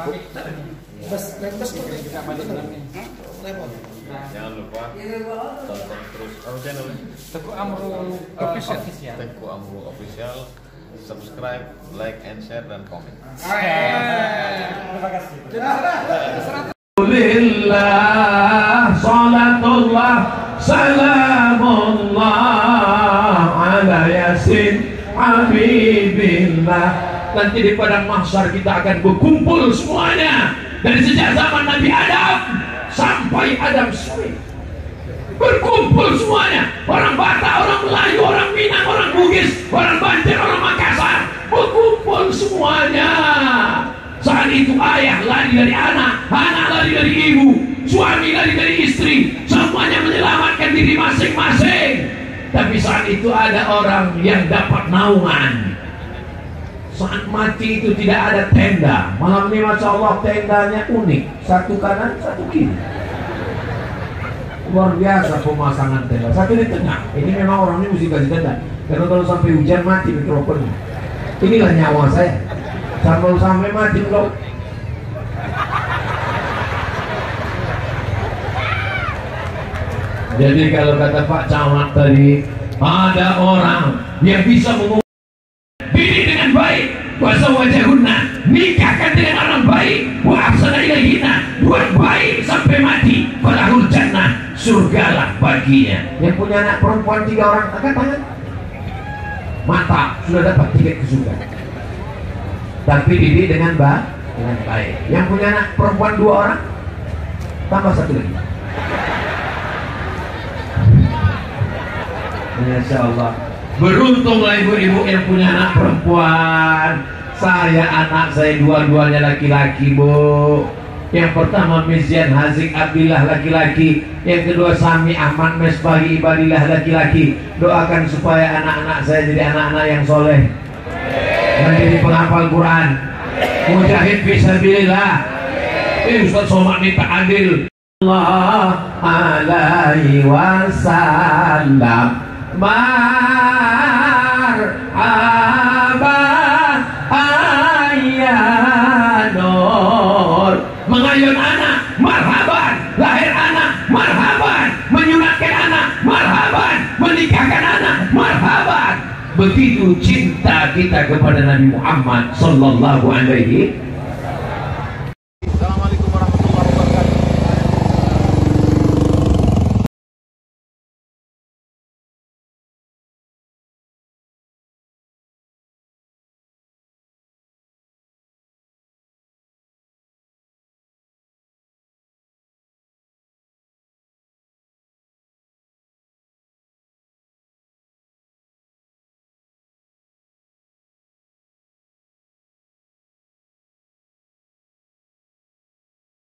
Bus, naik bus tuh. Repot. Jangan lupa tonton terus apa channelnya? Teguh Amrul uh, Official. Tengku Amru Official. Subscribe, like, and share dan komen. Alhamdulillah Salatullah Salamullah Ala Yasin Habibillah Nanti di padang mahsyar kita akan berkumpul semuanya Dari sejak zaman Nabi Adam Sampai Adam Suri Berkumpul semuanya Orang Batak, orang Melayu, orang Minang, orang Bugis Orang Banjar, orang Makassar Berkumpul semuanya saat itu ayah lari dari anak, anak lari dari ibu, suami lari dari istri, semuanya menyelamatkan diri masing-masing. Tapi saat itu ada orang yang dapat naungan. Saat mati itu tidak ada tenda. Malam ini Masya Allah tendanya unik. Satu kanan, satu kiri. Luar biasa pemasangan tenda. Satu di tengah. Ini memang orang ini mesti kasih tenda. Karena kalau sampai hujan mati mikrofonnya. Inilah nyawa saya sampai sampai mati kau jadi kalau kata Pak Camat tadi ada orang yang bisa mengubah diri dengan baik wasa wajahuna nikahkan dengan orang baik wa ahsana ilaihina buat baik sampai mati. Falahul jannah surgalah baginya. Yang punya anak perempuan tiga orang angkat tangan mata sudah dapat tiket ke surga. Tapi didik dengan baik dengan baik. Yang punya anak perempuan dua orang tambah satu lagi. Masya Allah. Beruntunglah ibu-ibu yang punya anak perempuan saya anak saya dua-duanya laki-laki bu. Yang pertama Mizian Hazik Abdillah laki-laki. Yang kedua Sami Ahmad Mesbahi Ibadillah laki-laki. Doakan supaya anak-anak saya jadi anak-anak yang soleh. Menjadi penghafal Quran. Mujahid fisabilillah ini Ustaz Somad minta adil. Allah alaihi wasallam. Marhaba marhaban. Menyunatkan anak marhaban. Menikahkan anak marhaban. Begitu cinta kita kepada Nabi Muhammad sallallahu alaihi